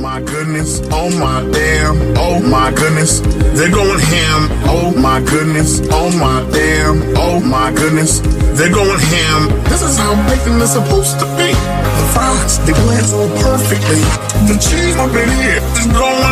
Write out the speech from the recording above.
my goodness, oh my damn, oh my goodness, they're going ham, oh my goodness, oh my damn, oh my goodness, they're going ham. This is how bacon is supposed to be. The fries, they blend so perfectly. The cheese up in here is going.